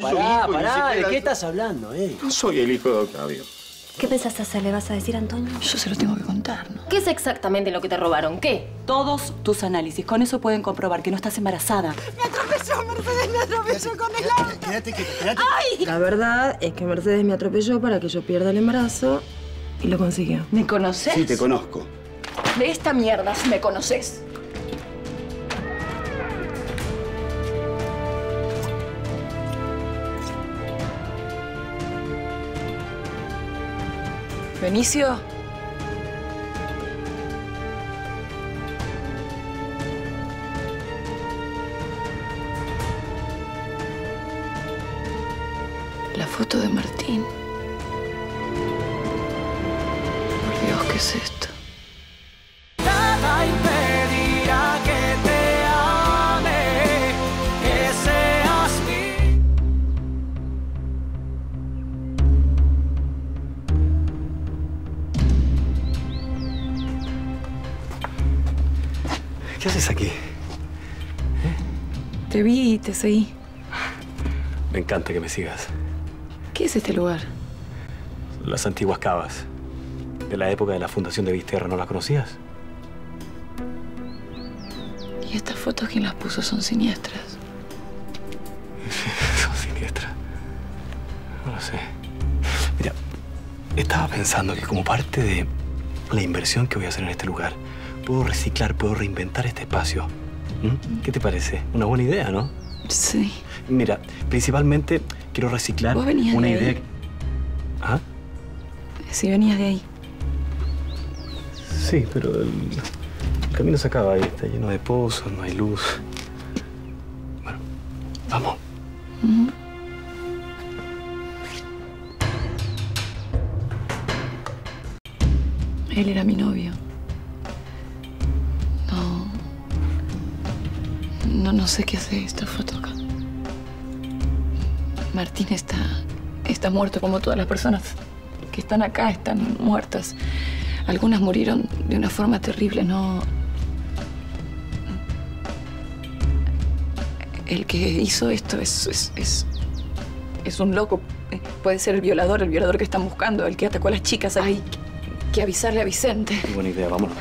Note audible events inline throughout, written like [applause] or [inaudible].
Pará, pará, ¿de qué estás hablando, eh? No soy el hijo de Octavio. ¿Qué pensás hacer? ¿Le vas a decir a Antonio? Yo se lo tengo que contar, ¿no? ¿Qué es exactamente lo que te robaron? ¿Qué? Todos tus análisis. Con eso pueden comprobar que no estás embarazada. Quédate quieta, quédate. La verdad es que Mercedes me atropelló para que yo pierda el embarazo y lo consiguió. ¿Me conoces? Sí, te conozco. De esta mierda si me conoces. Benicio. La foto de Martín. Te seguí. Me encanta que me sigas. ¿Qué es este lugar? Las antiguas cavas. De la época de la fundación de Visterra, ¿no las conocías? Y estas fotos, ¿quién las puso? Son siniestras. [laughs] Son siniestras. No lo sé. Mira, estaba pensando que como parte de la inversión que voy a hacer en este lugar, puedo reciclar, puedo reinventar este espacio. ¿Mm? ¿Qué te parece? Una buena idea, ¿no? Sí. Mira, principalmente quiero reciclar Vos venías una de ahí. idea. que- ¿Ah? Sí, venías de ahí. Sí, pero el, el camino se acaba ahí. Está lleno de pozos, no hay luz. Bueno, vamos. Él era mi sé qué hace esta foto acá. Martín está. está muerto como todas las personas que están acá están muertas. Algunas murieron de una forma terrible, no. El que hizo esto es. es, es, es un loco. Puede ser el violador, el violador que están buscando, el que atacó a las chicas. Hay que- avisarle a Vicente. Buena idea, vámonos.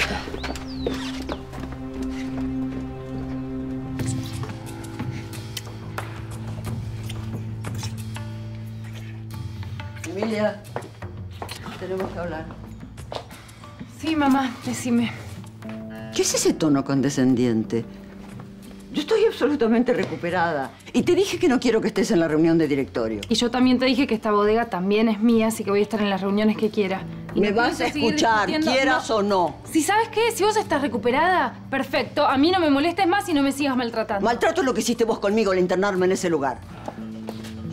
Decime. ¿Qué es ese tono condescendiente? Yo estoy absolutamente recuperada. Y te dije que no quiero que estés en la reunión de directorio. Y yo también te dije que esta bodega también es mía, así que voy a estar en las reuniones que quiera. Y Me no vas a escuchar, quieras o no. Si sabes qué, si vos estás recuperada, perfecto. A mí no me molestes más y no me sigas maltratando. Maltrato es lo que hiciste vos conmigo al internarme en ese lugar.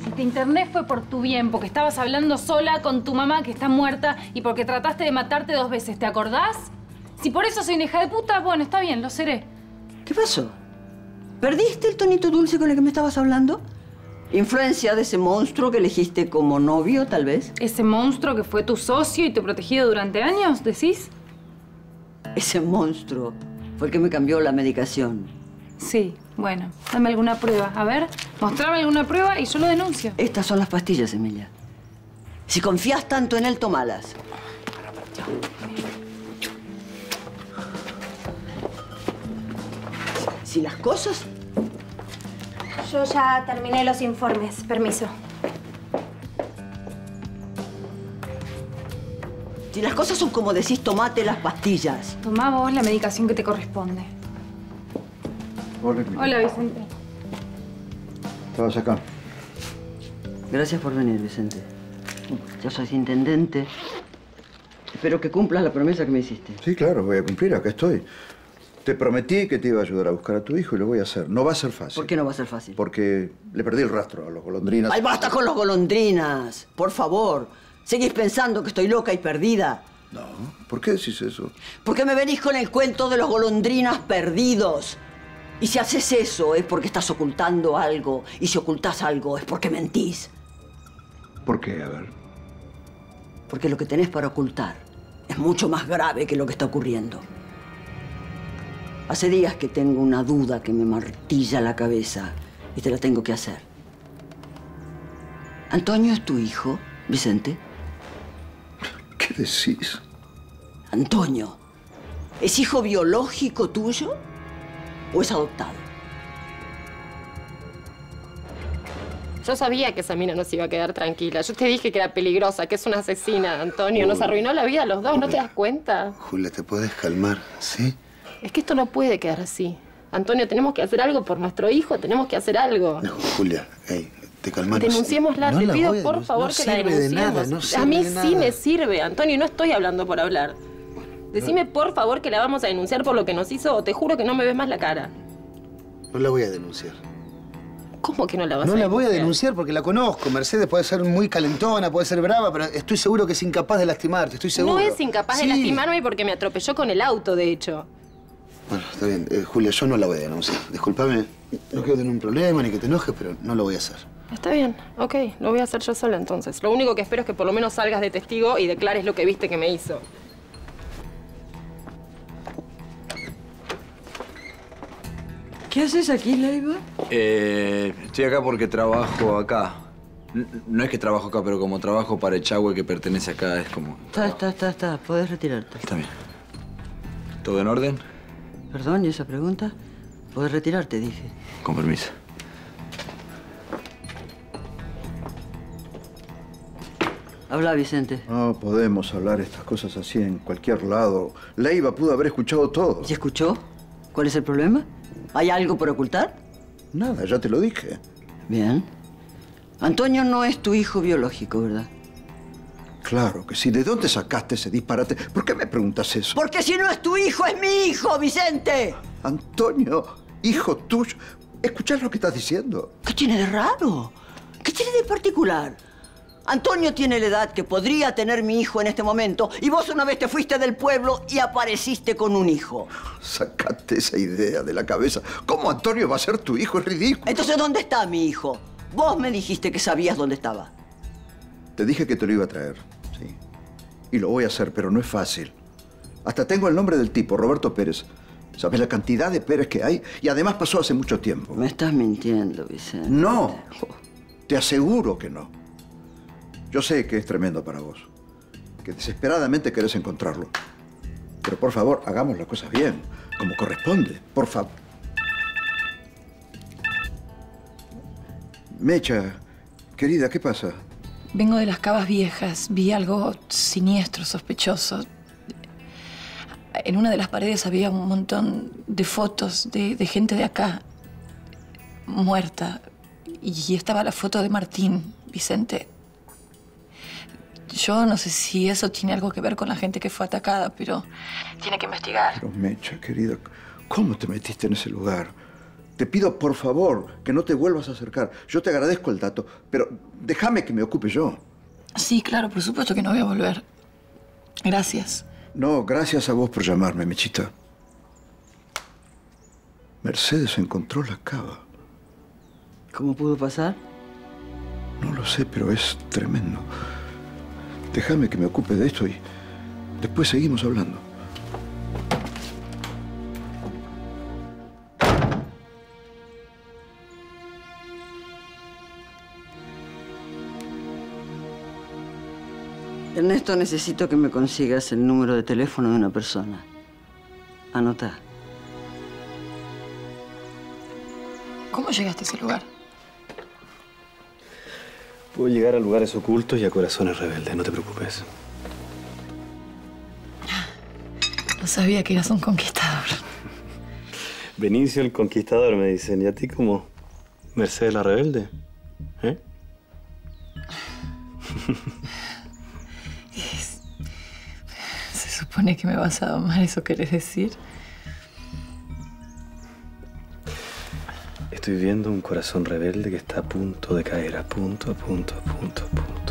Si te interné fue por tu bien, porque estabas hablando sola con tu mamá que está muerta y porque trataste de matarte dos veces, ¿te acordás? Si por eso soy una hija de puta, bueno, está bien, lo seré. ¿Qué pasó? ¿Perdiste el tonito dulce con el que me estabas hablando? ¿Influencia de ese monstruo que elegiste como novio, tal vez? Ese monstruo que fue tu socio y te protegido durante años, ¿decís? Ese monstruo fue el que me cambió la medicación. Sí, bueno, dame alguna prueba. A ver, mostrame alguna prueba y yo lo denuncio. Estas son las pastillas, Emilia. Si confías tanto en él, tomalas. Si las cosas... Yo ya terminé los informes. Permiso. Si las cosas son como decís, tomate las pastillas. Tomá vos la medicación que te corresponde. Hola, Vicente. Estabas acá. Gracias por venir, Vicente. Ya soy intendente. Espero que cumplas la promesa que me hiciste. Sí, claro, voy a cumplir, acá estoy. Te prometí que te iba a ayudar a buscar a tu hijo y lo voy a hacer. No va a ser fácil. ¿Por qué no va a ser fácil? Porque le perdí el rastro a los golondrinas. ¡Ay, basta con los golondrinas! Por favor. ¿Seguís pensando que estoy loca y perdida? No, ¿por qué decís eso? ¿Por qué me venís con el cuento de los golondrinas perdidos? Y si haces eso es porque estás ocultando algo. Y si ocultás algo es porque mentís. ¿Por qué? A ver. Porque lo que tenés para ocultar es mucho más grave que lo que está ocurriendo. Hace días que tengo una duda que me martilla la cabeza y te la tengo que hacer. ¿Antonio es tu hijo, Vicente? ¿Qué decís? Antonio, ¿es hijo biológico tuyo o es adoptado? Yo sabía que esa mina no se iba a quedar tranquila. Yo te dije que era peligrosa, que es una asesina, Antonio. Nos arruinó la vida a los dos, ¿no te das cuenta? Julia, ¿te puedes calmar? ¿Sí? Es que esto no puede quedar así. Antonio, tenemos que hacer algo por nuestro hijo, tenemos que hacer algo. No, Julia, hey, te calmas. Denunciémosla, No te pido voy por favor no que la sirve de denunciemos. nada, no a sirve mí de sí me sirve, Antonio, y no estoy hablando por hablar. Decime por favor que la vamos a denunciar por lo que nos hizo o te juro que no me ves más la cara. No la voy a denunciar. ¿Cómo que no la vas No a la voy a denunciar? denunciar porque la conozco. Mercedes puede ser muy calentona, puede ser brava, pero estoy seguro que es incapaz de lastimarte, estoy seguro. No es incapaz de lastimarme porque me atropelló con el auto, de hecho. Bueno, está bien. Eh, Julia, yo no la voy a denunciar. Disculpame, no quiero tener un problema ni que te enojes, pero no lo voy a hacer. Está bien, ok, lo voy a hacer yo sola entonces. Lo único que espero es que por lo menos salgas de testigo y declares lo que viste que me hizo. ¿Qué haces aquí, Leiva? Eh, estoy acá porque trabajo acá. No es que trabajo acá, pero como trabajo para Echagüe que pertenece acá, es como... Está, está, está, está. Puedes retirarte. Está bien. ¿Todo en orden? Perdón, ¿y esa pregunta? Puedes retirarte, dije. Con permiso. Habla, Vicente. No podemos hablar estas cosas así en cualquier lado. Leiva pudo haber escuchado todo. ¿Y escuchó? ¿Cuál es el problema? ¿Hay algo por ocultar? Nada, ya te lo dije. Bien. Antonio no es tu hijo biológico, ¿verdad? Claro que sí. ¿De dónde sacaste ese disparate? ¿Por qué me preguntas eso? Porque si no es tu hijo, es mi hijo, Vicente. Antonio, hijo tuyo. ¿Escuchás lo que estás diciendo? ¿Qué tiene de raro? ¿Qué tiene de particular? Antonio tiene la edad que podría tener mi hijo en este momento y vos una vez te fuiste del pueblo y apareciste con un hijo. Sacate esa idea de la cabeza. ¿Cómo Antonio va a ser tu hijo? Es ridículo. Entonces, ¿dónde está mi hijo? Vos me dijiste que sabías dónde estaba. Te dije que te lo iba a traer. Y lo voy a hacer, pero no es fácil. Hasta tengo el nombre del tipo, Roberto Pérez. ¿Sabes la cantidad de Pérez que hay? Y además pasó hace mucho tiempo. Me estás mintiendo, Vicente. No. Te aseguro que no. Yo sé que es tremendo para vos. Que desesperadamente querés encontrarlo. Pero por favor, hagamos las cosas bien, como corresponde. Por favor. Mecha, querida, ¿qué pasa? Vengo de las cavas viejas. Vi algo siniestro, sospechoso. En una de las paredes había un montón de fotos de, gente de acá muerta. Y estaba la foto de Martín, Vicente. Yo no sé si eso tiene algo que ver con la gente que fue atacada, pero tiene que investigar. Pero Mecha, querida, ¿cómo te metiste en ese lugar? Te pido, por favor, que no te vuelvas a acercar. Yo te agradezco el dato, pero déjame que me ocupe yo. Sí, claro, por supuesto que no voy a volver. Gracias. No, gracias a vos por llamarme, Mechita. Mercedes encontró la cava. ¿Cómo pudo pasar? No lo sé, pero es tremendo. Déjame que me ocupe de esto y después seguimos hablando. Ernesto, necesito que me consigas el número de teléfono de una persona. Anota. ¿Cómo llegaste a ese lugar? Puedo llegar a lugares ocultos y a corazones rebeldes, no te preocupes. No sabía que eras un conquistador. Benicio el Conquistador, me dicen. ¿Y a ti como Mercedes la Rebelde? ¿Eh? [laughs] supone que me vas a domar, ¿eso querés decir? Estoy viendo un corazón rebelde que está a punto de caer, a punto, a punto, a punto, a punto.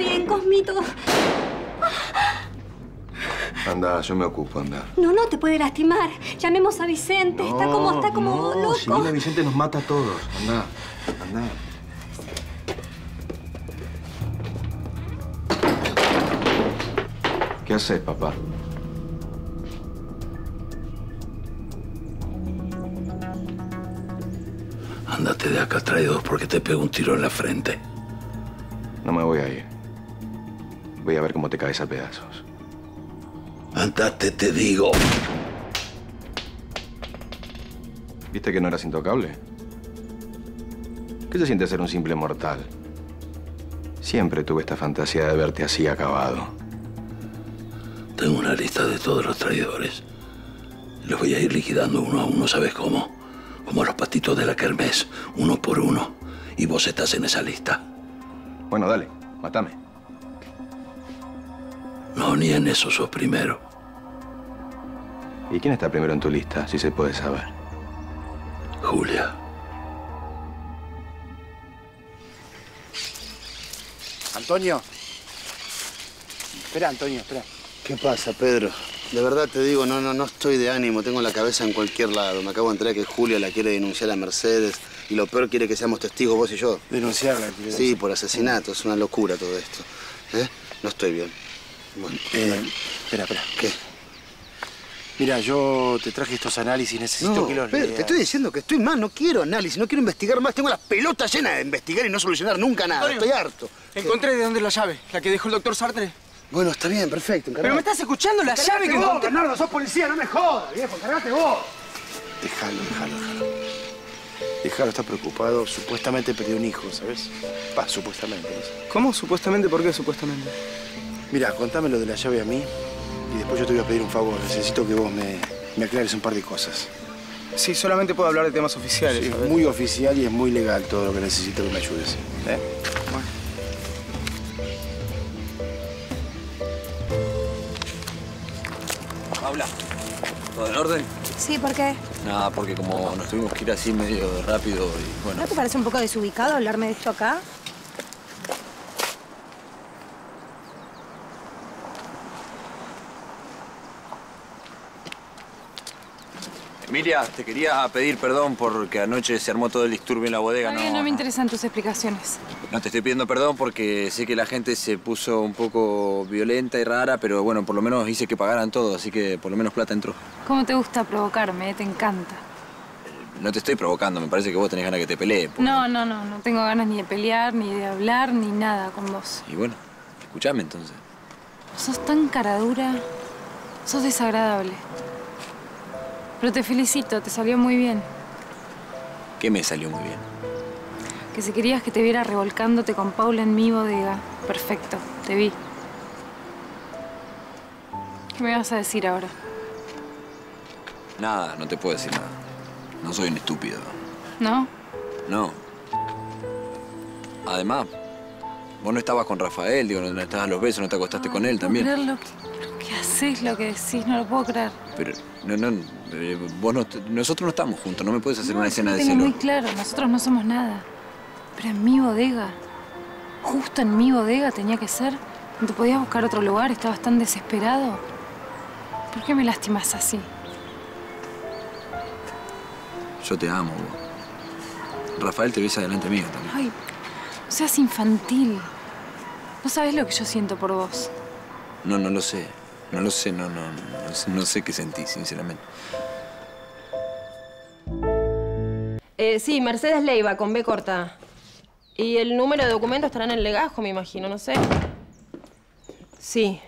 Bien, Cosmito. Anda, yo me ocupo, anda. No, no, te puede lastimar. Llamemos a Vicente. está como, está como no, loco. Si viene Vicente nos mata a todos. Anda, anda. ¿Qué haces, papá? Ándate de acá, traidor, porque te pego un tiro en la frente. No me voy a ir. Voy a ver cómo te caes a pedazos. Andate, te digo. ¿Viste que no eras intocable? ¿Qué se siente ser un simple mortal? Siempre tuve esta fantasía de verte así acabado. Tengo una lista de todos los traidores. Los voy a ir liquidando uno a uno, ¿sabes cómo? Como los patitos de la kermés, uno por uno. Y vos estás en esa lista. Bueno, dale, mátame. No, ni en eso sos primero. ¿Y quién está primero en tu lista, si se puede saber? Julia. Antonio. Espera, Antonio, espera. ¿Qué pasa, Pedro? De verdad te digo, no, no, no estoy de ánimo, tengo la cabeza en cualquier lado. Me acabo de enterar que Julia la quiere denunciar a Mercedes y lo peor quiere que seamos testigos vos y yo. Denunciarla, quiere Sí, por asesinato, es una locura todo esto. ¿Eh? No estoy bien. Bueno, Eh, espera, espera. ¿Qué? Mira, yo te traje estos análisis, necesito No, que los Pedro, leas. te estoy diciendo que estoy mal, no quiero análisis, no quiero investigar más. Tengo las pelotas llenas de investigar y no solucionar nunca nada. Antonio, Estoy harto. Encontré de dónde es la llave, la que dejó el doctor Sartre. Bueno, está bien, perfecto. Pero me estás escuchando la llave que encontré. Bernardo, sos policía, no me jodas, viejo, cargate vos. Déjalo, déjalo, déjalo. Déjalo, está preocupado. Supuestamente perdió un hijo, ¿sabes? Pa, supuestamente. ¿Cómo? ¿Supuestamente? ¿Por qué supuestamente? Mira, contame lo de la llave a mí y después yo te voy a pedir un favor. Necesito que vos me, me aclares un par de cosas. Sí, solamente puedo hablar de temas oficiales. Es muy oficial y es muy legal todo lo que necesito que me ayudes. ¿eh? Paula, ¿todo en orden? Sí, ¿por qué? Nada, porque como nos tuvimos que ir así medio rápido y bueno. ¿No te parece un poco desubicado hablarme de esto acá? Emilia, te quería pedir perdón porque anoche se armó todo el disturbio en la bodega. No, no me interesan tus explicaciones. no te estoy pidiendo perdón porque sé que la gente se puso un poco violenta y rara, pero bueno, por lo menos hice que pagaran todo, así que por lo menos plata entró. ¿Cómo te gusta provocarme? Te encanta. No te estoy provocando, me parece que vos tenés ganas que te pelee. No, no, no. No tengo ganas ni de pelear, ni de hablar, ni nada con vos. Y bueno, escuchame entonces. Sos tan cara dura. Sos desagradable. Pero te felicito, te salió muy bien. ¿Qué me salió muy bien? Que si querías que te viera revolcándote con Paula en mi bodega. Perfecto, te vi. ¿Qué me vas a decir ahora? Nada, no te puedo decir nada. No soy un estúpido. ¿No? No. Además, vos no estabas con Rafael, digo, no estabas a los besos, no te acostaste con él también. Lo que, haces, lo que decís, no lo puedo creer. Pero, no, no, eh, vos no, nosotros no estamos juntos, no me puedes hacer No, una escena de celo. muy claro, nosotros no somos nada. Pero en mi bodega, justo en mi bodega tenía que ser. No te podías buscar otro lugar, estabas tan desesperado. ¿Por qué me lastimas así? Yo te amo, vos. Rafael te besa delante mío también. Ay, no seas infantil. No sabes lo que yo siento por vos. No, no lo sé. No lo sé, no, no, no, sé- no sé qué sentí, sinceramente. Eh, sí, Mercedes Leiva, con B corta. Y el número de documento estará en el legajo, me imagino, no sé. Sí.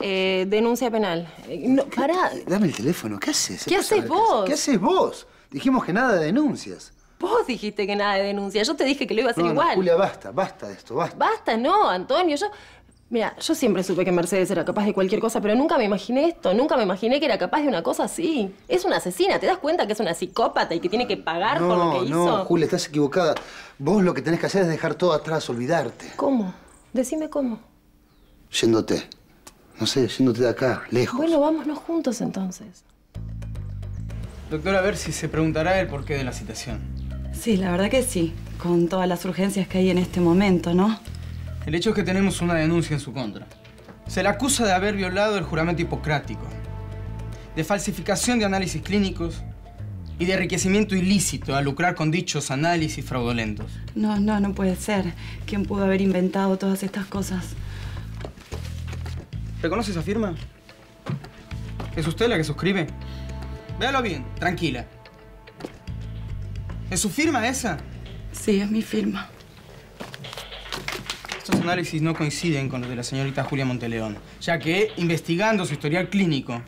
Eh, denuncia penal. Eh, no, pará. Dame el teléfono, ¿qué haces? ¿Qué haces vos? ¿Qué haces vos? Dijimos que nada de denuncias. Vos dijiste que nada de denuncia. Yo te dije que lo iba a hacer No, no, igual. Julia, basta, basta de esto, basta. Basta, no, Antonio. Yo. Mira, yo siempre supe que Mercedes era capaz de cualquier cosa, pero nunca me imaginé esto. Nunca me imaginé que era capaz de una cosa así. Es una asesina. ¿Te das cuenta que es una psicópata y que tiene que pagar por lo No, que hizo? no, Julia, estás equivocada. Vos lo que tenés que hacer es dejar todo atrás, olvidarte. ¿Cómo? Decime cómo. Yéndote. No sé, yéndote de acá, lejos. Bueno, vámonos juntos entonces. Doctor, a ver si se preguntará el porqué de la citación. Sí, la verdad que sí. con todas las urgencias que hay en este momento, ¿no? El hecho es que tenemos una denuncia en su contra. Se le acusa de haber violado el juramento hipocrático, de falsificación de análisis clínicos y de enriquecimiento ilícito al lucrar con dichos análisis fraudulentos. No, no, no puede ser. ¿Quién pudo haber inventado todas estas cosas? ¿Reconoce esa firma? ¿Es usted la que suscribe? Véalo bien, tranquila. ¿Es su firma esa? Sí, es mi firma. Estos análisis no coinciden con los de la señorita Julia Monteleón, ya que, investigando su historial clínico,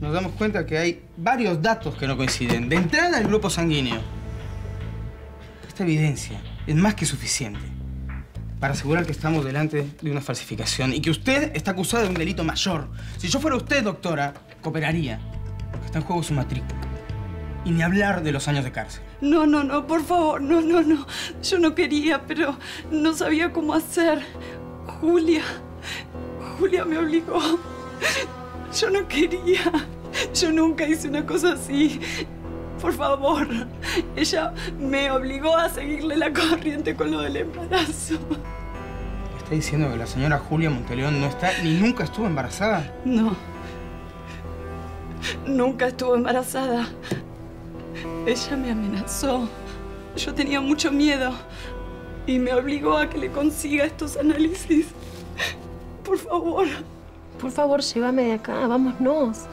nos damos cuenta que hay varios datos que no coinciden. De entrada, el grupo sanguíneo. Esta evidencia es más que suficiente para asegurar que estamos delante de una falsificación y que usted está acusada de un delito mayor. Si yo fuera usted, doctora, cooperaría, porque está en juego su matrícula. Y ni hablar de los años de cárcel. No, no, no, por favor, no, no, no. Yo no quería, pero no sabía cómo hacer. Julia, Julia me obligó. Yo no quería. Yo nunca hice una cosa así. Por favor, ella me obligó a seguirle la corriente con lo del embarazo. ¿Está diciendo que la señora Julia Monteleón no está ni nunca estuvo embarazada? No. Nunca estuvo embarazada. Ella me amenazó. Yo tenía mucho miedo y me obligó a que le consiga estos análisis. Por favor. Por favor, llévame de acá, vámonos.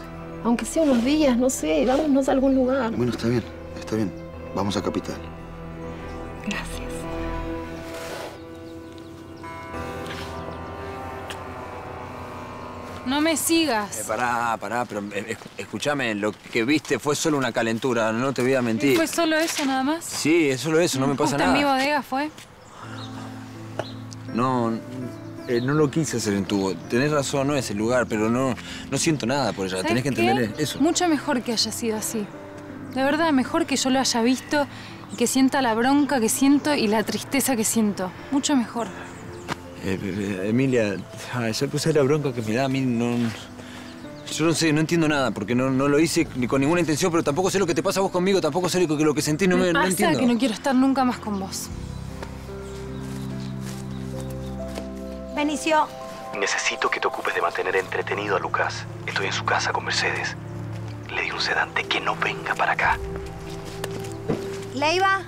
Aunque sea unos días, no sé, vámonos a algún lugar. Bueno, está bien, está bien. Vamos a Capital. Gracias. No me sigas. Eh, pará, pará, pero eh, es- escúchame, lo que viste fue solo una calentura, no te voy a mentir. ¿Fue solo eso nada más? Sí, es solo eso, no me pasa Justo en mi nada. bodega fue. No, eh, no lo quise hacer en tu... Tenés razón, no es el lugar, pero no, no siento nada por ella. ¿Sabes Tenés que qué? entender eso. Mucho mejor que haya sido así. De verdad, mejor que yo lo haya visto y que sienta la bronca que siento y la tristeza que siento. Mucho mejor. Eh, eh, Emilia, ay, ya puse la bronca que me da a mí, no... Yo no sé, no entiendo nada, porque no, no lo hice ni con ninguna intención, pero tampoco sé lo que te pasa a vos conmigo, tampoco sé lo que, lo que sentís, no me, me no pasa entiendo. que no quiero estar nunca más con vos. Benicio, Necesito que te ocupes de mantener entretenido a Lucas. Estoy en su casa con Mercedes. Le di un sedante que no venga para acá. Leiva,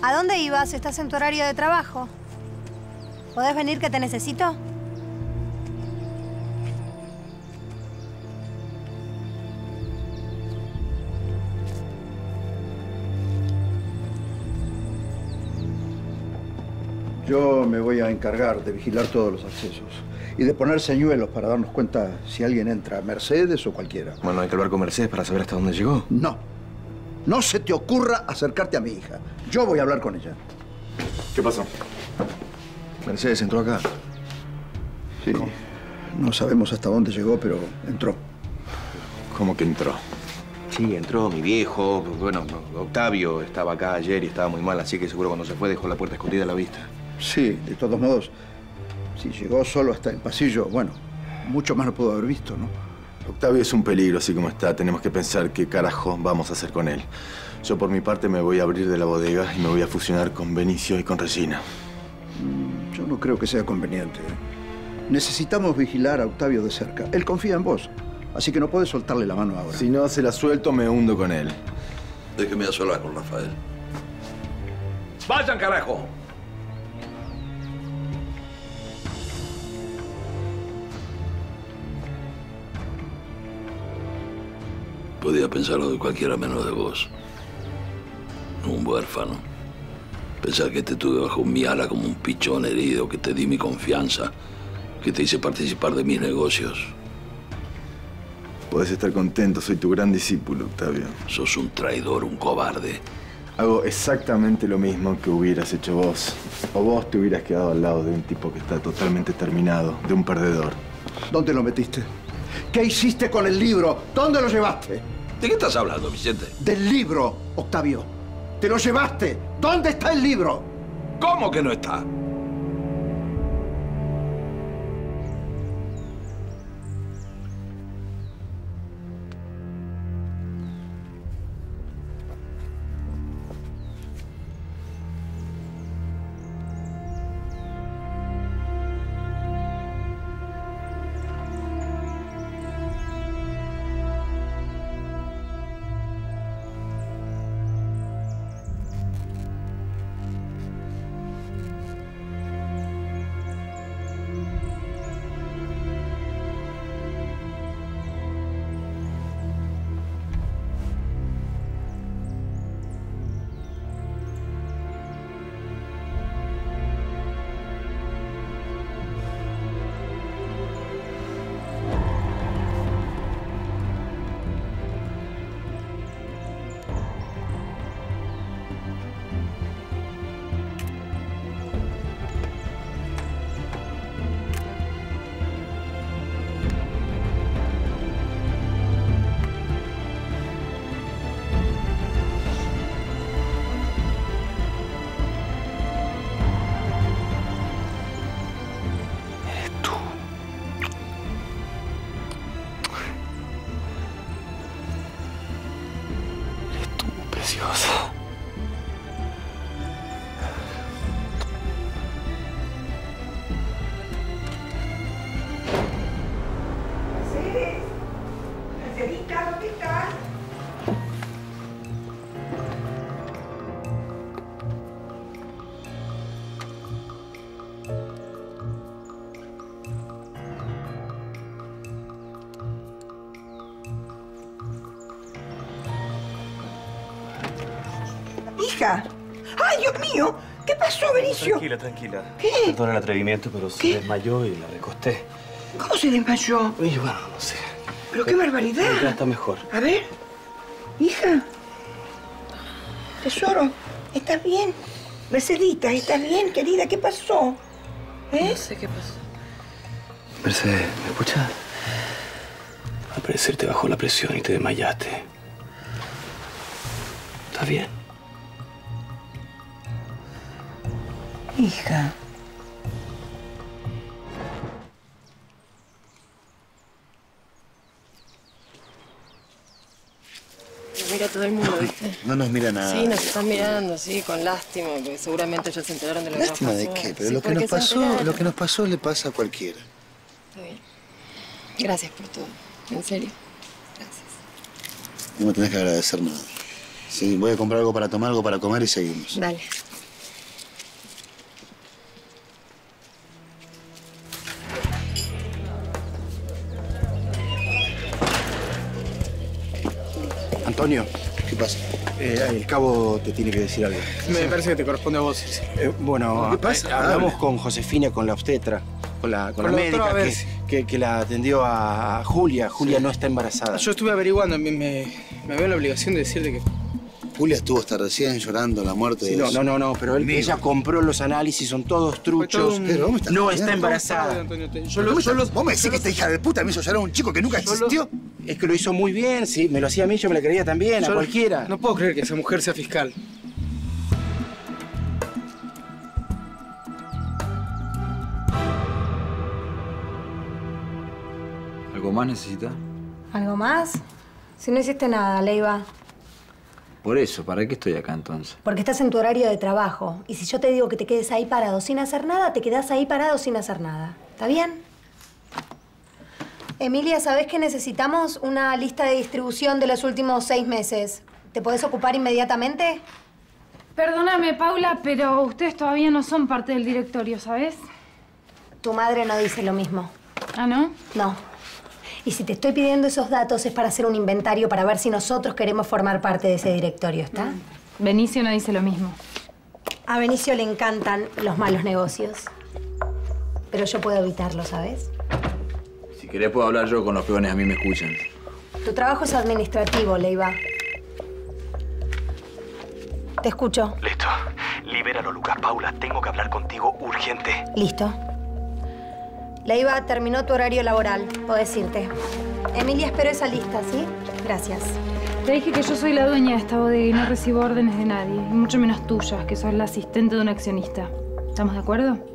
¿a dónde ibas? ¿Estás en tu horario de trabajo? ¿Podés venir que te necesito? Yo me voy a encargar de vigilar todos los accesos y de poner señuelos para darnos cuenta si alguien entra, Mercedes o cualquiera. Bueno, hay que hablar con Mercedes para saber hasta dónde llegó. No. No se te ocurra acercarte a mi hija. Yo voy a hablar con ella. ¿Qué pasó? Mercedes entró acá. Sí. No sabemos hasta dónde llegó, pero entró. ¿Cómo que entró? Sí, entró mi viejo. Bueno, Octavio estaba acá ayer y estaba muy mal, así que seguro cuando se fue dejó la puerta escondida a la vista. Sí, de todos modos, si llegó solo hasta el pasillo, bueno, mucho más no pudo haber visto, ¿no? Octavio es un peligro, así como está. Tenemos que pensar qué carajo vamos a hacer con él. Yo por mi parte me voy a abrir de la bodega y me voy a fusionar con Benicio y con Regina. Yo no creo que sea conveniente. Necesitamos vigilar a Octavio de cerca. Él confía en vos, así que no puedes soltarle la mano ahora. Si no se la suelto, me hundo con él. Déjeme a solas con Rafael. ¡Vayan, carajo! Podía pensarlo de cualquiera menos de vos. Un huérfano. Pensar que te tuve bajo mi ala como un pichón herido, que te di mi confianza, que te hice participar de mis negocios. Puedes estar contento, soy tu gran discípulo, Octavio. Sos un traidor, un cobarde. Hago exactamente lo mismo que hubieras hecho vos. O vos te hubieras quedado al lado de un tipo que está totalmente terminado, de un perdedor. ¿Dónde lo metiste? ¿Qué hiciste con el libro? ¿Dónde lo llevaste? ¿De qué estás hablando, Vicente? Del libro, Octavio. ¿Te lo llevaste? ¿Dónde está el libro? ¿Cómo que no está? Hija. ¡Ay, Dios mío! ¿Qué pasó, Benicio? Tranquila, tranquila. ¿Qué? Perdón el atrevimiento, pero se ¿Qué? desmayó y la recosté. ¿Cómo se desmayó? Y bueno, no sé. Pero qué barbaridad. Ya está mejor. A ver. Hija. Tesoro, ¿estás bien? Mercedita, ¿estás bien, querida? ¿Qué pasó? ¿Eh? No sé qué pasó. Mercedes, ¿me escuchas? Al parecer te bajó la presión y te desmayaste. ¿Estás bien? Hija. Nos mira todo el mundo, ¿viste? No nos mira nada. Sí, nos están mirando, sí, con lástima, porque seguramente ya se enteraron de lo que nos Lástima pasó. de qué, pero Sí, lo que nos pasó, lo que nos pasó le pasa a cualquiera. Está bien. Gracias por todo, en serio. No me tenés que agradecer nada. Sí, voy a comprar algo para tomar, algo para comer y seguimos. Dale. Antonio. ¿Qué pasa? Eh, el cabo te tiene que decir algo. Me parece que te corresponde a vos. Eh, bueno, ¿Qué pasa? eh, hablamos Hable. con Josefina, con la obstetra, con la, con Con la la médica doctora que, que- que la atendió a, a Julia. Julia no está embarazada. Yo estuve averiguando, me, me, me veo la obligación de decirte que. Julia estuvo hasta recién llorando la muerte Sí, de no, no, no, no, pero él- ella compró los análisis, son todos truchos. un- Pero vos me estás no está embarazada. Yo lo- yo lo- ¿Vos me decís que esta hija de puta me hizo llorar a un chico que nunca existió? Es que lo hizo muy bien, sí, me lo hacía a mí, yo me la creía también, a cualquiera. No puedo creer que esa mujer sea fiscal. ¿Algo más necesitas? ¿Algo más? Si no hiciste nada, Leiva. Por eso, ¿para qué estoy acá entonces? Porque estás en tu horario de trabajo. Y si yo te digo que te quedes ahí parado sin hacer nada, te quedás ahí parado sin hacer nada. ¿Está bien? Emilia, ¿sabés que necesitamos una lista de distribución de los últimos seis meses? ¿Te podés ocupar inmediatamente? Perdóname, Paula, pero ustedes todavía no son parte del directorio, ¿sabes? Tu madre no dice lo mismo. ¿Ah, no? No. Y si te estoy pidiendo esos datos es para hacer un inventario para ver si nosotros queremos formar parte de ese directorio, ¿está? Benicio no dice lo mismo. A Benicio le encantan los malos negocios. Pero yo puedo evitarlo, ¿sabes? Si querés puedo hablar yo con los peones, a mí me escuchan. Tu trabajo es administrativo, Leiva. Te escucho. Listo. Libéralo, Lucas. Paula, tengo que hablar contigo urgente. Listo. Leiva, terminó tu horario laboral. Podés irte. Emilia, espero esa lista, ¿sí? Gracias. Te dije que yo soy la dueña de esta bodega y no recibo órdenes de nadie, y mucho menos tuyas, que sos la asistente de un accionista. ¿Estamos de acuerdo?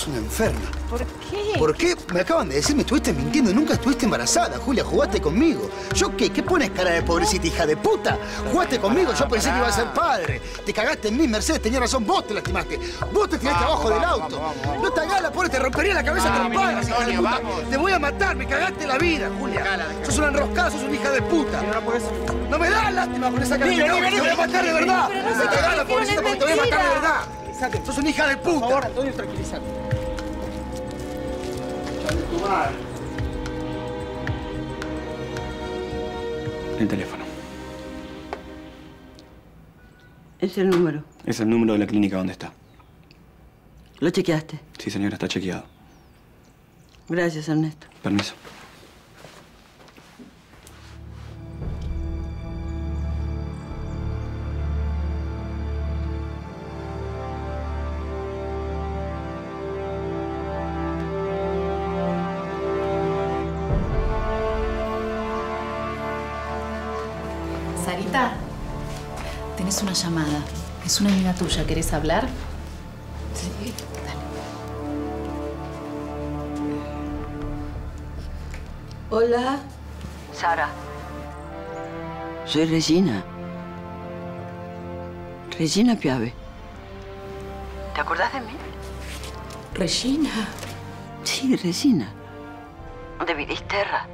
Sos una enferma. ¿Por qué? ¿Por qué? Me acaban de decir, me estuviste mintiendo, nunca estuviste embarazada, Julia, jugaste conmigo. ¿Yo qué? ¿Qué pones cara de pobrecita hija de puta? Jugaste conmigo, yo pensé que iba a ser padre. Te cagaste en mí, Mercedes, tenía razón, vos te lastimaste. Vos te tiraste Vamos, abajo del auto. vamos, vamos. No te hagas la pobre, te rompería la cabeza puta. vamos. Te voy a matar, me cagaste la vida, Julia. Sos una enroscada, sos una hija de puta. No me das lástima con esa cara. Te voy a matar de verdad. pero no se cagás la pobrecita porque te voy a matar de verdad. Sos una hija de puta. Por favor, Antonio, tranquilízate. El teléfono. Es el número. Es el número de la clínica donde está. ¿Lo chequeaste? Sí, señora, está chequeado. Gracias, Ernesto. Permiso. Es una amiga tuya. ¿Querés hablar? Sí. Hola. Sara. Soy Regina. Regina Piave. ¿Te acordás de mí? Regina. Sí, Regina. De Vidisterra.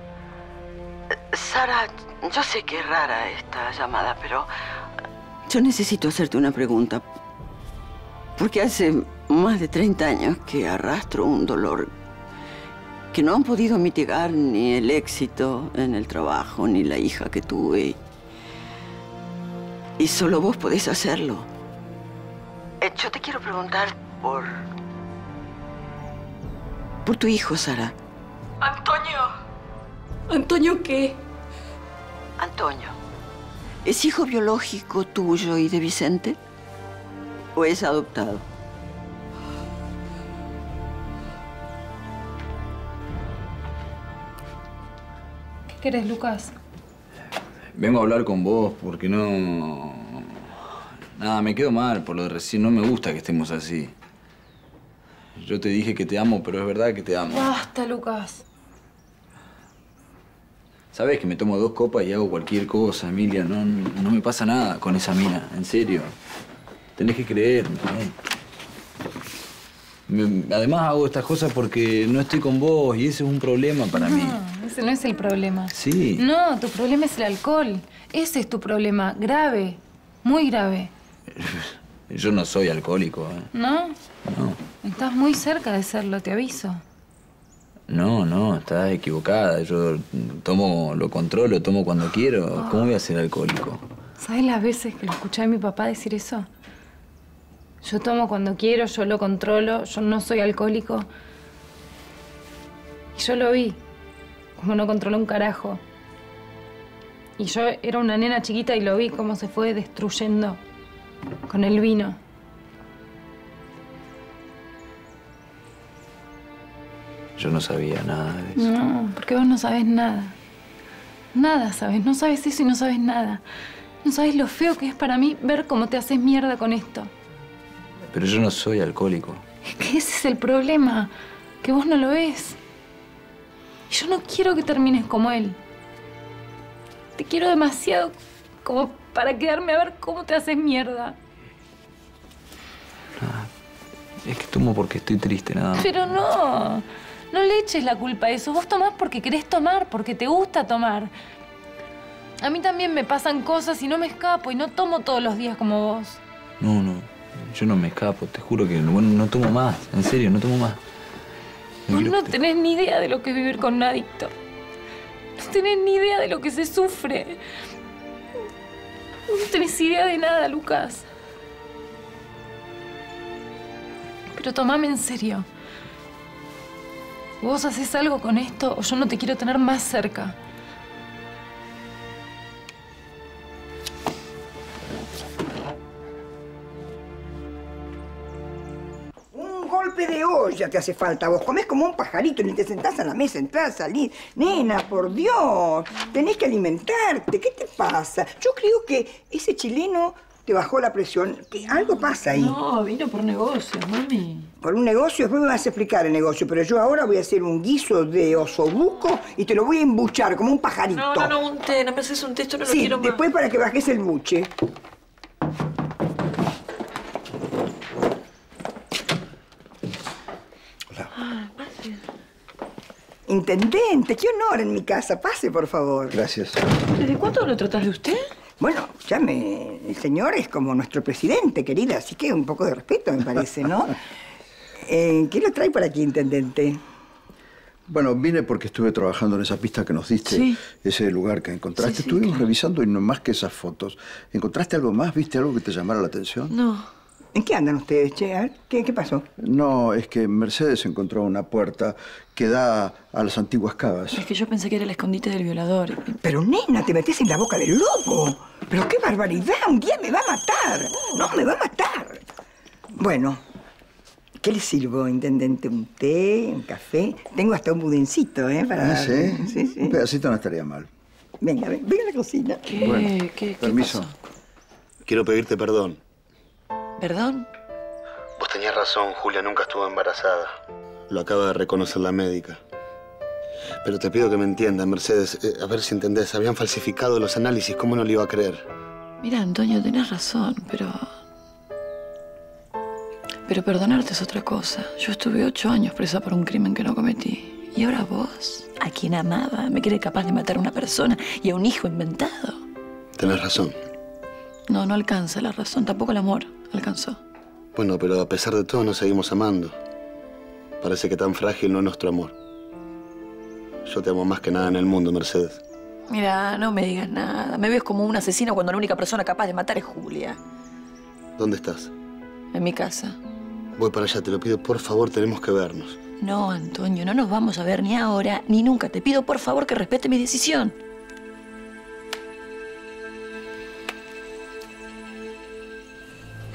Sara, yo sé que es rara esta llamada, pero yo necesito hacerte una pregunta. Porque hace más de 30 años que arrastro un dolor que no han podido mitigar ni el éxito en el trabajo, ni la hija que tuve. Y solo vos podés hacerlo. Eh, yo te quiero preguntar por... por tu hijo, Sara. Antonio. ¿Antonio qué? Antonio, ¿es hijo biológico tuyo y de Vicente? ¿O es adoptado? ¿Qué querés, Lucas? Vengo a hablar con vos porque no... Nada, me quedo mal por lo de recién. No me gusta que estemos así. Yo te dije que te amo, pero es verdad que te amo. Basta, Lucas. Sabes que me tomo dos copas y hago cualquier cosa, Emilia. No, no me pasa nada con esa mina, en serio. Tenés que creer. Me- además hago estas cosas porque no estoy con vos y ese es un problema para mí. No, ese no es el problema. Sí. No, tu problema es el alcohol. Ese es tu problema. Grave. Muy grave. Yo no soy alcohólico, ¿eh? ¿No? No. Estás muy cerca de serlo, te aviso. No, no, estás equivocada. Yo tomo, lo controlo, tomo cuando quiero. ¿Cómo voy a ser alcohólico? ¿Sabes las veces que escuché a mi papá decir eso? Yo tomo cuando quiero, yo lo controlo, yo no soy alcohólico. Y yo lo vi, como no controló un carajo. Y yo era una nena chiquita y lo vi cómo se fue destruyendo con el vino. Yo no sabía nada de eso. No, porque vos no sabes nada. Nada sabes, no sabes eso y no sabes nada. No sabes lo feo que es para mí ver cómo te haces mierda con esto. Pero yo no soy alcohólico. Es que ese es el problema, que vos no lo ves. Y yo no quiero que termines como él. Te quiero demasiado como para quedarme a ver cómo te haces mierda. Es que tomo porque estoy triste, nada más. Pero no, no le eches la culpa a eso. Vos tomás porque querés tomar, porque te gusta tomar. A mí también me pasan cosas y no me escapo y no tomo todos los días como vos. No, no. Yo no me escapo, te juro que no tomo más. En serio, no tomo más. No Vos no tenés ni idea de lo que es vivir con un adicto. No tenés ni idea de lo que se sufre. No tenés idea de nada, Lucas. Pero tomame en serio. Vos haces algo con esto o yo no te quiero tener más cerca. Un golpe de olla te hace falta. Vos comés como un pajarito, ni te sentás a la mesa, entrás, salís. Nena, por Dios, tenés que alimentarte. ¿Qué te pasa? Yo creo que ese chileno te bajó la presión. Que algo pasa ahí. No, vino por negocios, mami. Por un negocio, después me vas a explicar el negocio, pero yo ahora voy a hacer un guiso de osobuco y te lo voy a embuchar como un pajarito. No, no, no, un té, no me haces un té, esto no lo quiero más. después para que bajes el buche. Ah, pase. Intendente, qué honor en mi casa. Pase, por favor. Gracias. ¿Desde cuándo lo tratas de usted? Bueno, ya me... El señor es como nuestro presidente, querida, así que un poco de respeto, me parece, ¿no? [laughs] Eh, ¿Qué lo trae por aquí, intendente? Bueno, vine porque estuve trabajando en esa pista que nos diste, Sí. ese lugar que encontraste. Sí, sí, Estuvimos claro. revisando y no más que esas fotos. ¿Encontraste algo más? ¿Viste algo que te llamara la atención? No. ¿En qué andan ustedes, che? A ver, ¿Qué, qué pasó? No, es que Mercedes encontró una puerta que da a las antiguas cavas. Es que yo pensé que era el escondite del violador. Pero, nena, te metes en la boca del lobo. Pero qué barbaridad, un día me va a matar. No, me va a matar. Bueno, ¿qué le sirvo, intendente? ¿Un té? ¿Un café? Tengo hasta un budencito, ¿eh? Para Ah, ¿sí? sí, sí. Un pedacito no estaría mal. Venga, ven, venga a la cocina. Bueno, permiso. Quiero pedirte perdón. ¿Perdón? Vos tenías razón, Julia nunca estuvo embarazada. Lo acaba de reconocer la médica. Pero te pido que me entiendas, Mercedes. eh, a ver si entendés. Habían falsificado los análisis. ¿Cómo no le iba a creer? Mira, Antonio, tenés razón, pero... Pero perdonarte es otra cosa. Yo estuve ocho años presa por un crimen que no cometí. Y ahora vos, a quien amaba, me cree capaz de matar a una persona y a un hijo inventado. Tenés razón. No, no alcanza la razón, tampoco el amor alcanzó. Bueno, pero a pesar de todo nos seguimos amando. Parece que tan frágil no es nuestro amor. Yo te amo más que nada en el mundo, Mercedes. Mira, no me digas nada. Me ves como un asesino cuando la única persona capaz de matar es Julia. ¿Dónde estás? En mi casa. Voy para allá, te lo pido, por favor, tenemos que vernos. No, Antonio, no nos vamos a ver ni ahora ni nunca. Te pido por favor que respete mi decisión.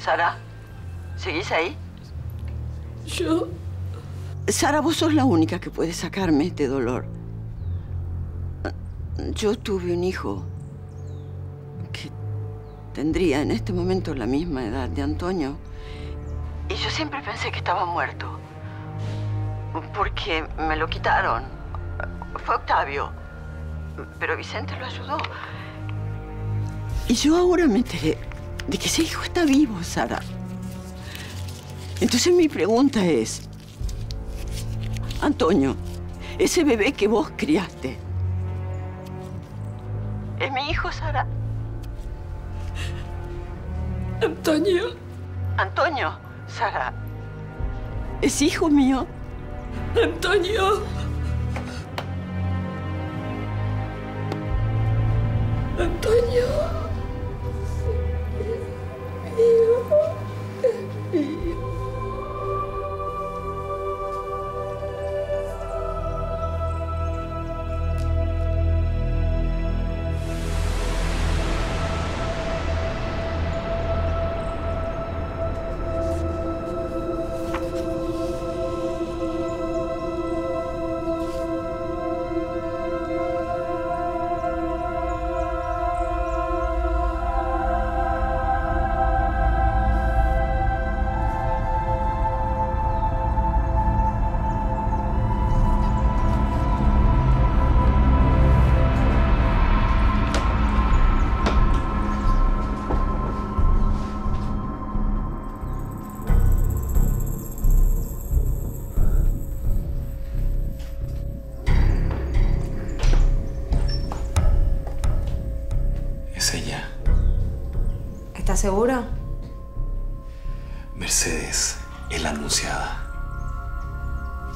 Sara, ¿seguís ahí? Yo. Sara, vos sos la única que puede sacarme este dolor. Yo tuve un hijo que tendría en este momento la misma edad de Antonio. Y yo siempre pensé que estaba muerto. Porque me lo quitaron. Fue Octavio. Pero Vicente lo ayudó. Y yo ahora me enteré de que ese hijo está vivo, Sara. Entonces mi pregunta es, Antonio, ese bebé que vos criaste, ¿es mi hijo, Sara? Antonio. Antonio, Sara, ¿es hijo mío? Antonio. Antonio. ¿Estás seguro? Mercedes es la anunciada.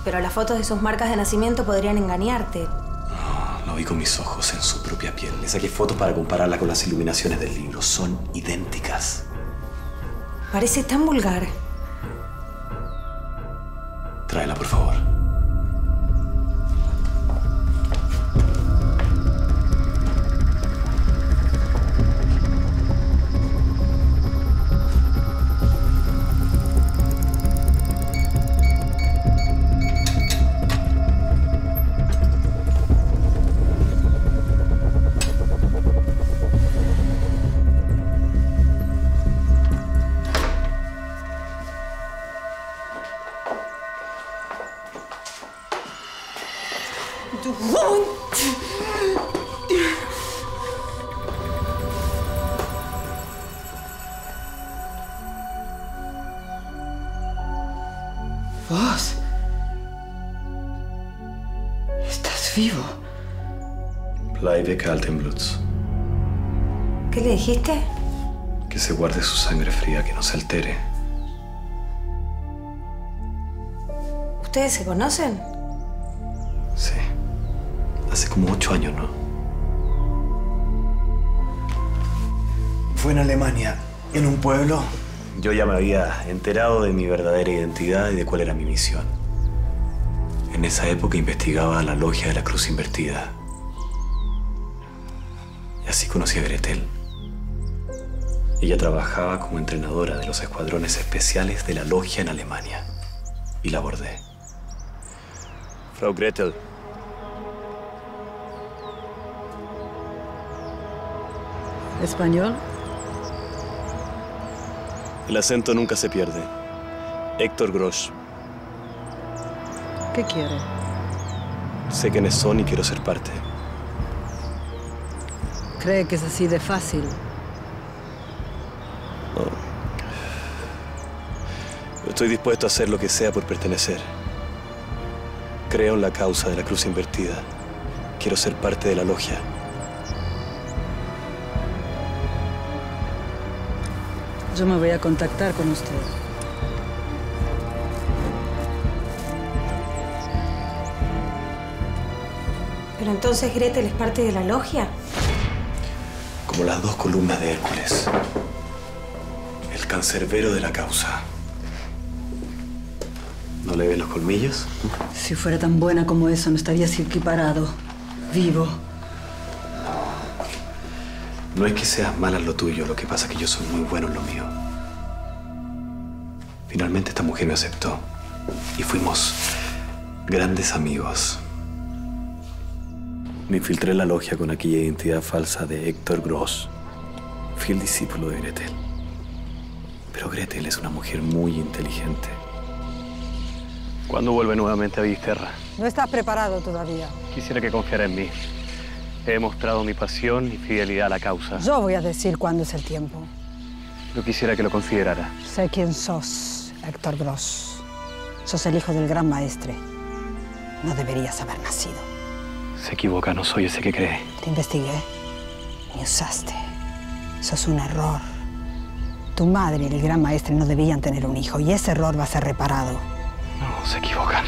Pero las fotos de sus marcas de nacimiento podrían engañarte. Lo vi con mis ojos en su propia piel. Le saqué fotos para compararla con las iluminaciones del libro. Son idénticas. Parece tan vulgar. Le dijiste? Que se guarde su sangre fría, que no se altere. ¿Ustedes se conocen? Sí. Hace como ocho años, ¿no? Fue en Alemania, en un pueblo. Yo ya me había enterado de mi verdadera identidad y de cuál era mi misión. En esa época investigaba la logia de la Cruz Invertida. Y así conocí a Gretel. Ella trabajaba como entrenadora de los escuadrones especiales de la logia en Alemania. Y la abordé. Frau Gretel. ¿Español? El acento nunca se pierde. Héctor Grosch. ¿Qué quiere? Sé quiénes son y quiero ser parte. ¿Cree que es así de fácil? Estoy dispuesto a hacer lo que sea por pertenecer. creo en la causa de la cruz invertida. Quiero ser parte de la logia. Yo me voy a contactar con usted. Pero entonces Gretel es parte de la logia. Como las dos columnas de Hércules. Cancerbero de la causa. ¿No le ven los colmillos? Si fuera tan buena como eso, no estaría así equiparado. Vivo. No es que seas mala en lo tuyo, lo que pasa es que yo soy muy bueno en lo mío. Finalmente esta mujer me aceptó. Y fuimos grandes amigos. Me infiltré en la logia con aquella identidad falsa de Héctor Gross. Fui el discípulo de Gretel. Pero Gretel es una mujer muy inteligente. ¿Cuándo vuelve nuevamente a Visterra? No estás preparado todavía. Quisiera que confiara en mí. He demostrado mi pasión y fidelidad a la causa. Yo voy a decir cuándo es el tiempo. Yo quisiera que lo considerara. Sé quién sos, Héctor Gross. Sos el hijo del gran maestre. No deberías haber nacido. Se equivoca, no soy ese que cree. Te investigué. Me usaste. Sos un error. Tu madre y el gran maestre no debían tener un hijo y ese error va a ser reparado. No, se equivocan.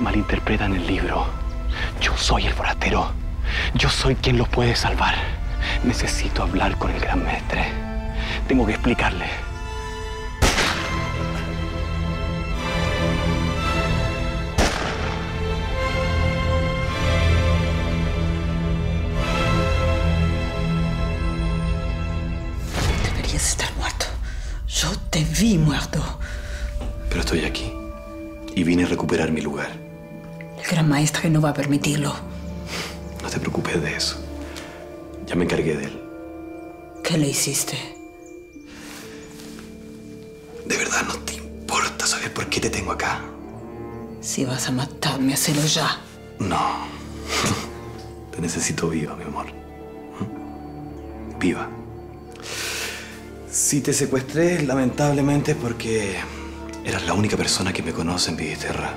Malinterpretan el libro. Yo soy el forastero. Yo soy quien los puede salvar. Necesito hablar con el gran maestre. Tengo que explicarle. Te vi muerto. Pero estoy aquí. Y vine a recuperar mi lugar. El gran maestre no va a permitirlo. No te preocupes de eso. Ya me encargué de él. ¿Qué le hiciste? ¿De verdad no te importa saber por qué te tengo acá? Si vas a matarme, hacelo ya. No. [laughs] Te necesito viva, mi amor. ¿Mm? Viva. Si te secuestré, lamentablemente, es porque eras la única persona que me conoce en Vidisterra.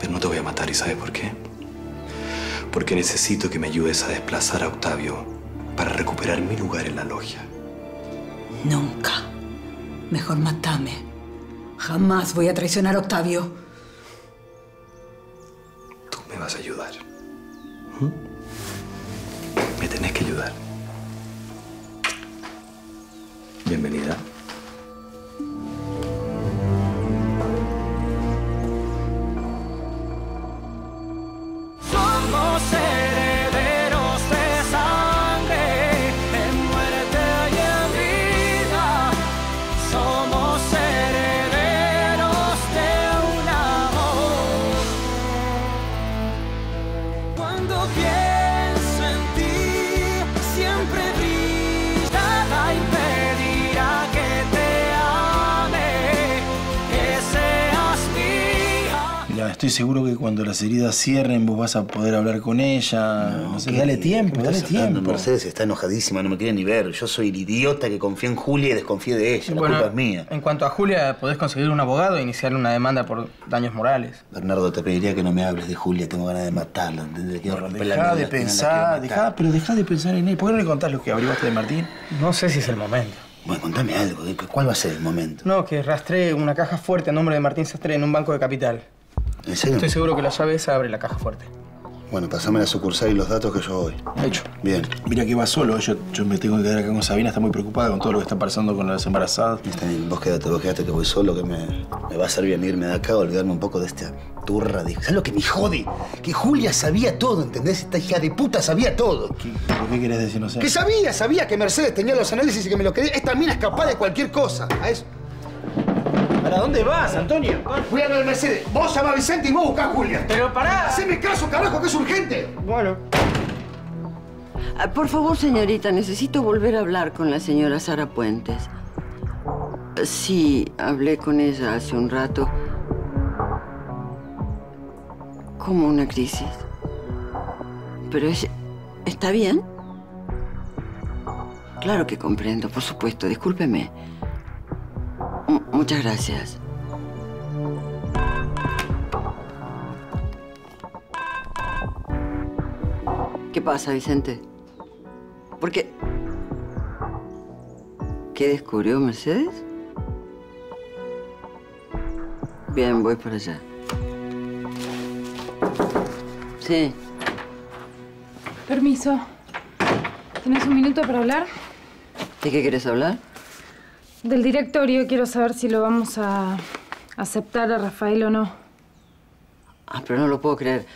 Pero no te voy a matar, ¿y sabes por qué? Porque necesito que me ayudes a desplazar a Octavio para recuperar mi lugar en la logia. Nunca. Mejor matame. Jamás voy a traicionar a Octavio. Tú me vas a ayudar. ¿Mm? Me tenés que Bienvenida. Estoy seguro que cuando las heridas cierren vos vas a poder hablar con ella. No, sé, dale tiempo, dale tiempo. Mercedes está enojadísima, no me quiere ni ver. Yo soy el idiota que confía en Julia y desconfía de ella. La Bueno, culpa es mía. En cuanto a Julia, podés conseguir un abogado e iniciar una demanda por daños morales. Bernardo, te pediría que no me hables de Julia. Tengo ganas de matarla, ¿entendés? Le quiero romper la Dejá de la pensar, dejá, pero dejá de pensar en él. ¿Por qué no le contás lo que averiguaste de Martín? No sé si es el momento. Bueno, contame algo. ¿Cuál va a ser el momento? No, que rastré una caja fuerte a nombre de Martín Sastre en un banco de capital. ¿En serio? Estoy seguro que la llave esa abre la caja fuerte. Bueno, pasame la sucursal y los datos que yo voy. Hecho. Bien. Mira que va solo, yo, yo me tengo que quedar acá con Sabina, está muy preocupada con todo lo que está pasando con las embarazadas. Está bien, vos quédate, vos quédate que voy solo, que me, me va a hacer bien irme de acá, olvidarme un poco de esta turra. de- ¿Sabes lo que me jode? Que Julia sabía todo, ¿entendés? Esta hija de puta sabía todo. ¿Por qué querés decir no sé? Que sabía, sabía que Mercedes tenía los análisis y que me lo quedé. Esta mina es capaz de cualquier cosa. A eso. ¿Para dónde vas, Antonio? Voy a de Mercedes. Vos llama a Vicente y vos buscá a Julia. Pero pará. Haceme caso, carajo, que es urgente. Bueno. Ah, Por favor, señorita, necesito volver a hablar con la señora Sara Puentes. Sí, hablé con ella hace un rato. Como una crisis. Pero es, ¿está bien? Claro que comprendo, por supuesto. Discúlpeme. Muchas gracias. ¿Qué pasa, Vicente? ¿Por qué? ¿Qué descubrió Mercedes? Bien, voy para allá. Sí. Permiso. ¿Tienes un minuto para hablar? ¿De qué quieres hablar? Del directorio quiero saber si lo vamos a aceptar a Rafael o no. Ah, pero no lo puedo creer.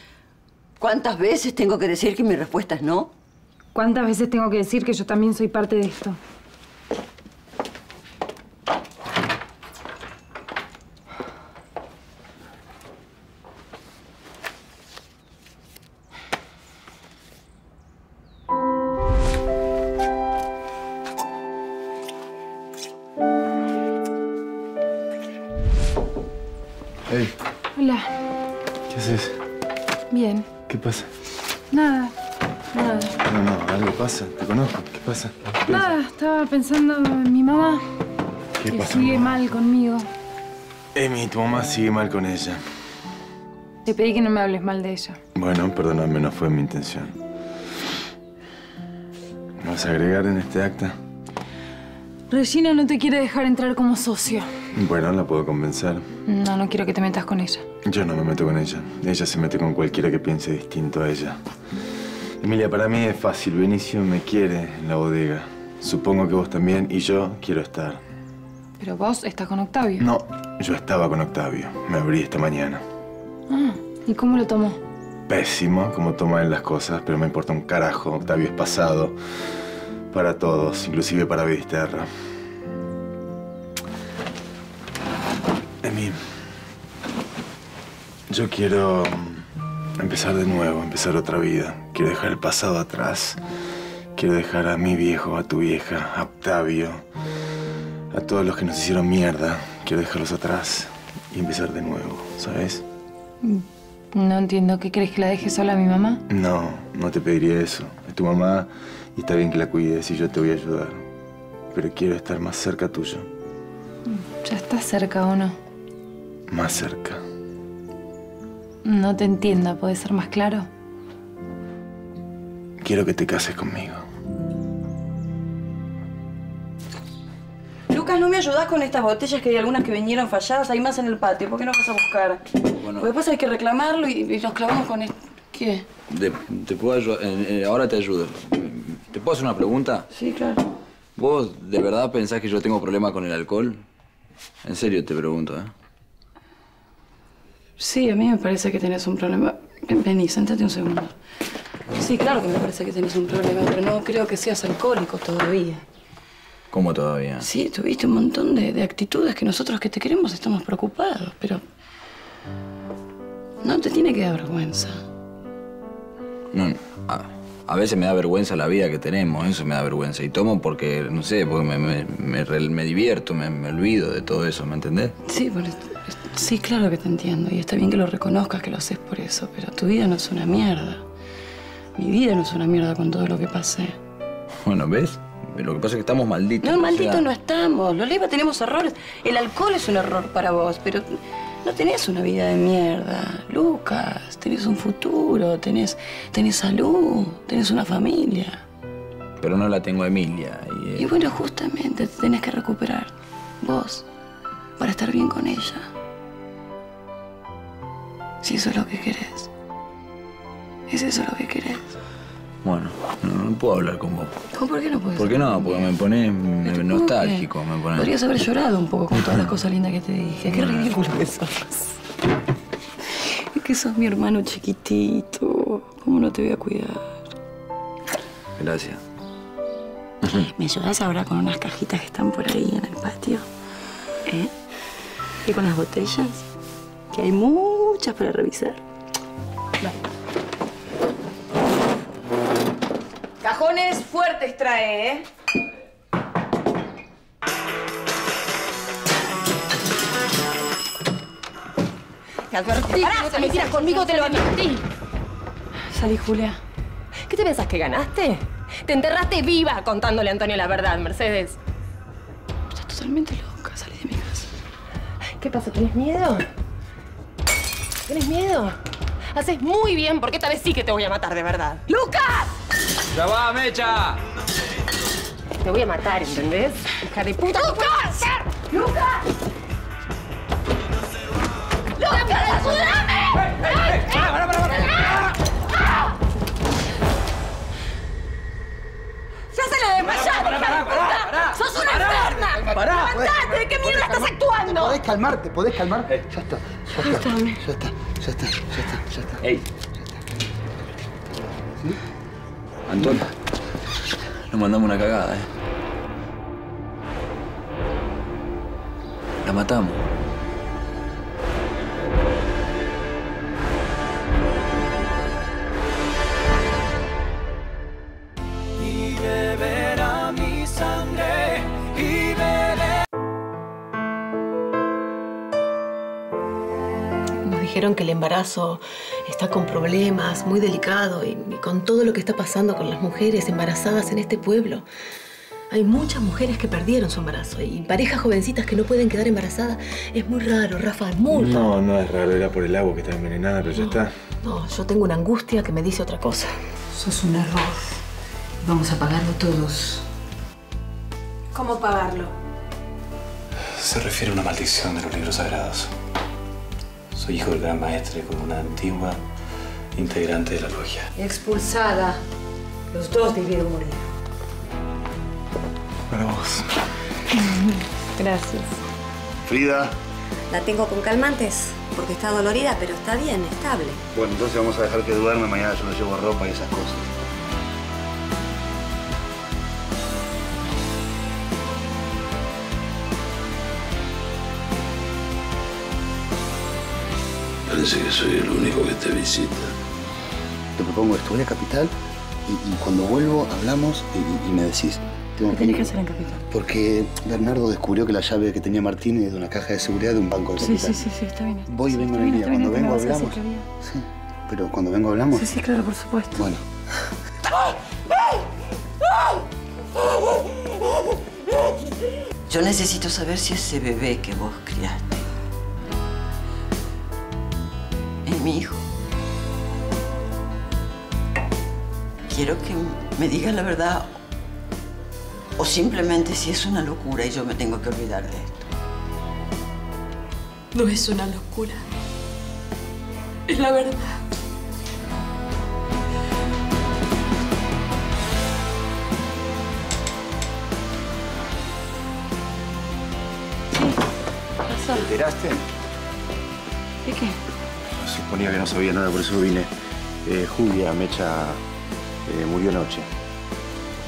¿Cuántas veces tengo que decir que mi respuesta es no? ¿Cuántas veces tengo que decir que yo también soy parte de esto? Mamá. ¿Qué que pasa? sigue mal conmigo. Emi, tu mamá sigue mal con ella. Te pedí que no me hables mal de ella. Bueno, perdóname, no fue mi intención. ¿Me vas a agregar en este acta? Regina no te quiere dejar entrar como socio. Bueno, la puedo convencer. No, no quiero que te metas con ella. Yo no me meto con ella. Ella se mete con cualquiera que piense distinto a ella. Emilia, para mí es fácil. Benicio me quiere en la bodega. Supongo que vos también y yo quiero estar. Pero vos estás con Octavio. No, yo estaba con Octavio. Me abrí esta mañana. Ah, ¿y cómo lo tomó? Pésimo como toma él las cosas, pero me importa un carajo. Octavio es pasado. Para todos, inclusive para Vidisterra. Emi, yo quiero empezar de nuevo, empezar otra vida. Quiero dejar el pasado atrás. Quiero dejar a mi viejo, a tu vieja, a Octavio, a todos los que nos hicieron mierda. Quiero dejarlos atrás y empezar de nuevo, ¿sabes? No entiendo. ¿Qué crees que la deje sola a mi mamá? No, no te pediría eso. Es tu mamá y está bien que la cuides y yo te voy a ayudar. Pero quiero estar más cerca tuyo. ¿Ya estás cerca o no? Más cerca. No te entiendo. ¿Puedes ser más claro? Quiero que te cases conmigo. Lucas, ¿no me ayudás con estas botellas que hay algunas que vinieron falladas? Hay más en el patio. ¿Por qué no vas a buscar? Bueno. Porque después hay que reclamarlo y, y nos clavamos con esto. ¿Qué? De- te puedo ayudar. eh, eh, ahora te ayudo. ¿Te puedo hacer una pregunta? Sí, claro. ¿Vos de verdad pensás que yo tengo problema con el alcohol? En serio te pregunto, ¿eh? Sí, a mí me parece que tenés un problema. Ven, Vení, sentate un segundo. Sí, claro que me parece que tenés un problema, pero no creo que seas alcohólico todavía. ¿Cómo todavía? Sí, tuviste un montón de, de actitudes que nosotros que te queremos estamos preocupados, pero... No te tiene que dar vergüenza. No, a, a veces me da vergüenza la vida que tenemos, eso me da vergüenza. Y tomo porque, no sé, porque me, me- me me divierto, me, olvido de todo eso, ¿me entendés? Sí, esto- sí, claro que te entiendo. Y está bien que lo reconozcas, que lo haces por eso. Pero tu vida no es una mierda. Mi vida no es una mierda con todo lo que pasé. Bueno, ¿ves? Lo que pasa es que estamos malditos. No, o maldito sea, no estamos. Los Leiva tenemos errores. El alcohol es un error para vos, pero no tenés una vida de mierda. Lucas, tenés un futuro, tenés, tenés salud, tenés una familia. Pero no la tengo a Emilia. Y, eh, Y bueno, justamente te tenés que recuperar. Vos, para estar bien con ella. Si eso es lo que querés. ¿Es eso lo que querés? Bueno, no, no puedo hablar con vos. ¿Cómo, ¿Por qué no puedes? ¿Por qué no? Porque me pone me- ¿Por qué? nostálgico, me pone... Podrías haber llorado un poco con todas las cosas lindas que te dije. Qué ridículo que sos. Es que sos mi hermano chiquitito. ¿Cómo no te voy a cuidar? Gracias. ¿Me ayudas ahora con unas cajitas que están por ahí en el patio? ¿Eh? ¿Y con las botellas? Que hay muchas para revisar. Cajones fuertes trae, ¿eh? Te advertí que no te metieras conmigo, te lo advertí. Salí, Julia. ¿Qué te pensás que ganaste? Te enterraste viva contándole a Antonio la verdad, Mercedes. Estás totalmente loca. Salí de mi casa. ¿Qué pasa? ¿Tienes miedo? ¿Tienes miedo? Haces muy bien porque esta vez sí que te voy a matar de verdad. ¡Lucas! ¡Ya va, Mecha! Te voy a matar, ¿entendés? Hija de puta. ¡Lucas! ¡Lucas! ¡Lucas, ayúdame! ¡Ya se le desmayaste, hija de puta! ¡Sos una enferma! Pará. ¡Levantate! ¿De qué mierda estás actuando? ¿Podés calmarte? ¿Podés calmarte? Ya está. Ya está. Ayúdame. Ya está. Ya está. Ya está. Ya está. ¡Ey! Antonio, nos mandamos una cagada, ¿eh? La matamos. Dijeron que el embarazo está con problemas, muy delicado, y, y con todo lo que está pasando con las mujeres embarazadas en este pueblo. Hay muchas mujeres que perdieron su embarazo y parejas jovencitas que no pueden quedar embarazadas. Es muy raro, Rafa, es muy raro. No, no es raro, era por el agua que está envenenada, pero ya está. No, yo tengo una angustia que me dice otra cosa. Sos un error. Vamos a pagarlo todos. ¿Cómo pagarlo? Se refiere a una maldición de los libros sagrados. Soy hijo del gran maestre con una antigua integrante de la logia. Expulsada. Los dos debieron morir. Para vos. Gracias. Frida. La tengo con calmantes porque está dolorida, pero está bien, estable. Bueno, entonces vamos a dejar que duerme. Mañana yo le llevo ropa y esas cosas. Parece que soy el único que te visita. Te propongo esto. Voy a Capital y, y cuando vuelvo hablamos y, y me decís. Tengo ¿Qué tenés que hacer en Capital? Porque Bernardo descubrió que la llave que tenía Martín es de una caja de seguridad de un banco de Sí, Capital. sí, sí, sí, está bien. Voy y vengo en el día. Cuando vengo hablamos. Sí, pero cuando vengo hablamos. Sí, sí, claro, por supuesto. Bueno. Yo necesito saber si ese bebé que vos criaste mi hijo. Quiero que me digas la verdad o simplemente si es una locura y yo me tengo que olvidar de esto. No es una locura. Es la verdad. ¿Te enteraste? ¿Y qué? Suponía que no sabía nada, por eso vine. Eh, Julia Mecha eh, murió anoche.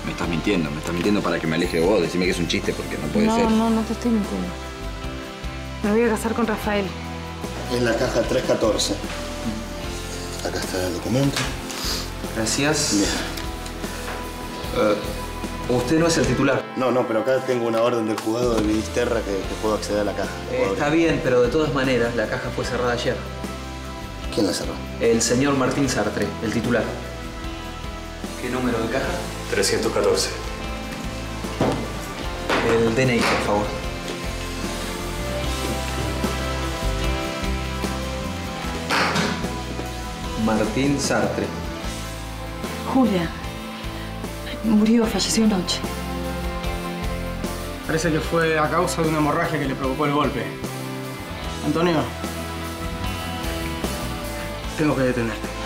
Me estás mintiendo, me estás mintiendo para que me aleje de vos. Decime que es un chiste porque no puede no, ser. no, no te estoy mintiendo. Me voy a casar con Rafael. En la caja 314. Acá está el documento. Gracias. Eh, usted no es el titular. No, no, pero acá tengo una orden del juzgado de Ministerra que, que puedo acceder a la caja. Eh, está bien, pero de todas maneras, la caja fue cerrada ayer. ¿Quién la cerró? El señor Martín Sartre, el titular. ¿Qué número de caja? 314. El DNI, por favor. Martín Sartre. Julia. Murió, falleció anoche. Parece que fue a causa de una hemorragia que le provocó el golpe. Antonio, tengo que detenerte.